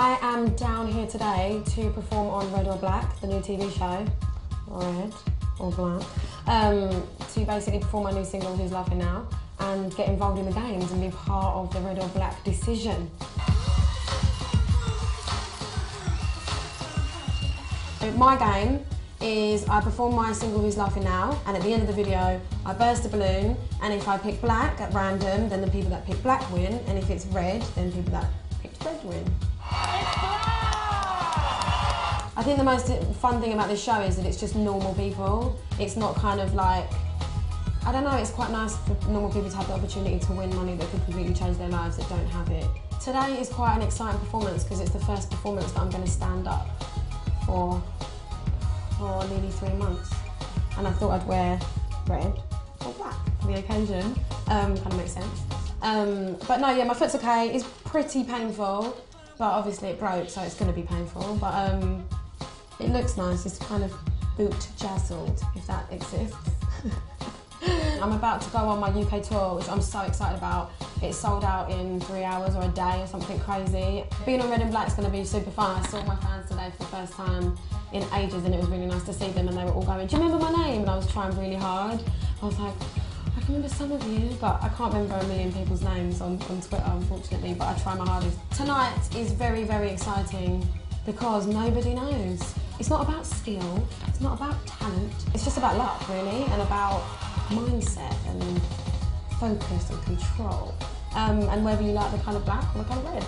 I am down here today to perform on Red or Black, the new TV show. Red or Black. Um, to basically perform my new single, Who's Laughing Now, and get involved in the games and be part of the Red or Black decision. My game is I perform my single Who's Laughing Now and at the end of the video I burst a balloon and if I pick black at random then the people that pick black win and if it's red then people that picked red win. I think the most fun thing about this show is that it's just normal people. It's not kind of like, I don't know, it's quite nice for normal people to have the opportunity to win money that could completely change their lives that don't have it. Today is quite an exciting performance because it's the first performance that I'm going to stand up for for nearly three months. And I thought I'd wear red or black for the occasion. Um, kind of makes sense. Um, but no, yeah, my foot's okay. It's pretty painful, but obviously it broke, so it's going to be painful. But um, it looks nice. It's kind of boot jazzled, if that exists. I'm about to go on my UK tour, which I'm so excited about. It's sold out in three hours or a day or something crazy. Being on Red and Black is going to be super fun. I saw my fans today for the first time in ages and it was really nice to see them and they were all going, do you remember my name? And I was trying really hard. I was like, remember some of you, but I can't remember a million people's names on, on Twitter, unfortunately, but I try my hardest. Tonight is very, very exciting because nobody knows. It's not about skill, it's not about talent, it's just about luck, really, and about mindset and focus and control. Um, and whether you like the colour black or the colour red.